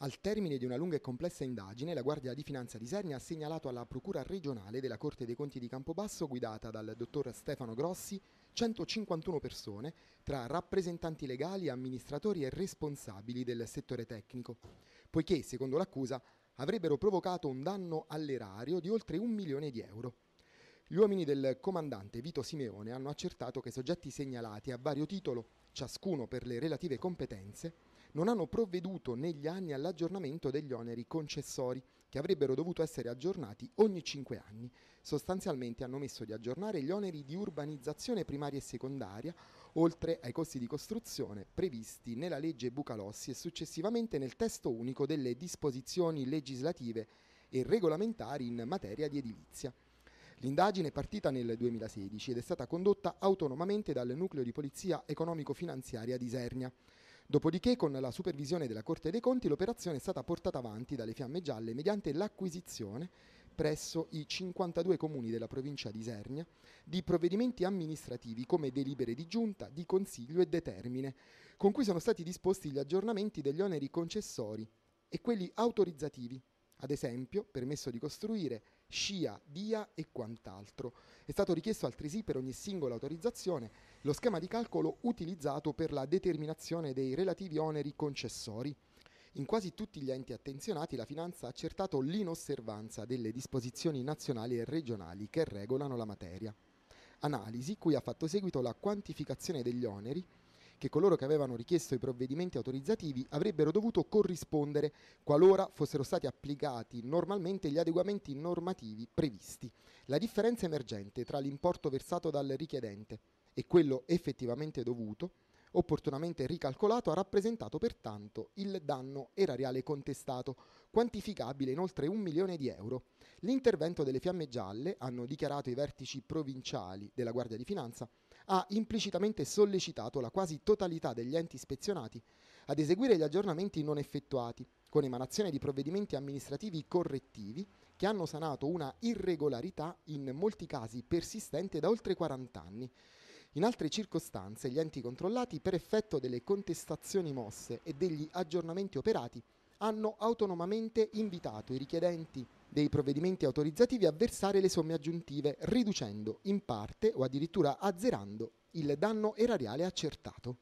Al termine di una lunga e complessa indagine, la Guardia di Finanza di Sernia ha segnalato alla Procura regionale della Corte dei Conti di Campobasso, guidata dal dottor Stefano Grossi, 151 persone, tra rappresentanti legali, amministratori e responsabili del settore tecnico, poiché, secondo l'accusa, avrebbero provocato un danno all'erario di oltre un milione di euro. Gli uomini del comandante Vito Simeone hanno accertato che i soggetti segnalati a vario titolo, ciascuno per le relative competenze, non hanno provveduto negli anni all'aggiornamento degli oneri concessori che avrebbero dovuto essere aggiornati ogni cinque anni. Sostanzialmente hanno messo di aggiornare gli oneri di urbanizzazione primaria e secondaria, oltre ai costi di costruzione previsti nella legge Bucalossi e successivamente nel testo unico delle disposizioni legislative e regolamentari in materia di edilizia. L'indagine è partita nel 2016 ed è stata condotta autonomamente dal nucleo di polizia economico-finanziaria di Isernia. Dopodiché, con la supervisione della Corte dei Conti, l'operazione è stata portata avanti dalle Fiamme Gialle mediante l'acquisizione presso i 52 comuni della provincia di Isernia di provvedimenti amministrativi come delibere di giunta, di consiglio e determine, con cui sono stati disposti gli aggiornamenti degli oneri concessori e quelli autorizzativi. Ad esempio permesso di costruire, scia, dia e quant'altro. È stato richiesto altresì per ogni singola autorizzazione lo schema di calcolo utilizzato per la determinazione dei relativi oneri concessori. In quasi tutti gli enti attenzionati la finanza ha accertato l'inosservanza delle disposizioni nazionali e regionali che regolano la materia. Analisi cui ha fatto seguito la quantificazione degli oneri che coloro che avevano richiesto i provvedimenti autorizzativi avrebbero dovuto corrispondere qualora fossero stati applicati normalmente gli adeguamenti normativi previsti. La differenza emergente tra l'importo versato dal richiedente e quello effettivamente dovuto opportunamente ricalcolato, ha rappresentato pertanto il danno erariale contestato, quantificabile in oltre un milione di euro. L'intervento delle fiamme gialle, hanno dichiarato i vertici provinciali della Guardia di Finanza, ha implicitamente sollecitato la quasi totalità degli enti ispezionati ad eseguire gli aggiornamenti non effettuati, con emanazione di provvedimenti amministrativi correttivi che hanno sanato una irregolarità in molti casi persistente da oltre 40 anni. In altre circostanze gli enti controllati, per effetto delle contestazioni mosse e degli aggiornamenti operati, hanno autonomamente invitato i richiedenti dei provvedimenti autorizzativi a versare le somme aggiuntive, riducendo in parte o addirittura azzerando il danno erariale accertato.